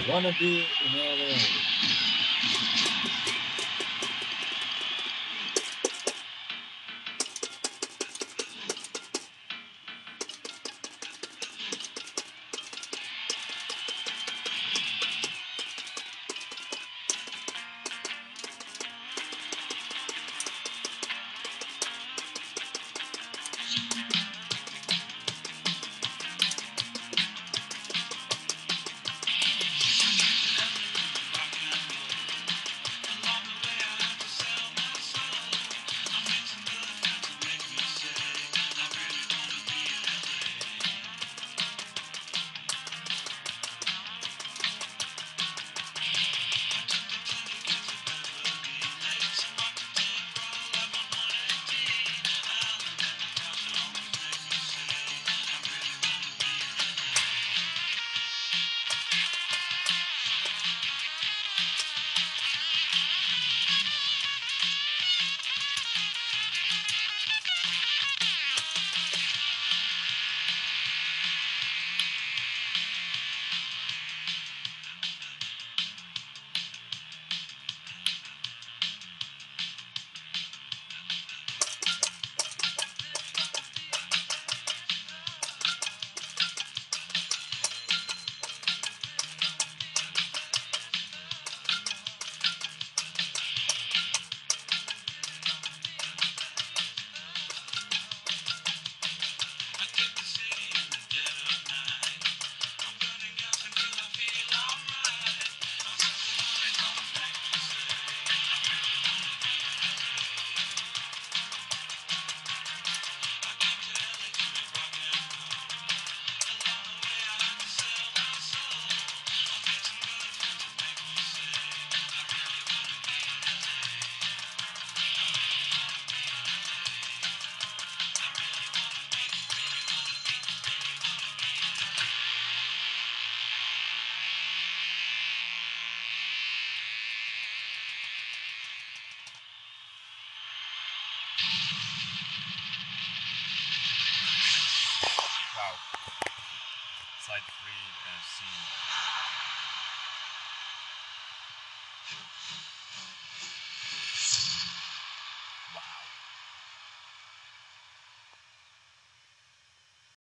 Wanna be in LA. side three I've. Wow.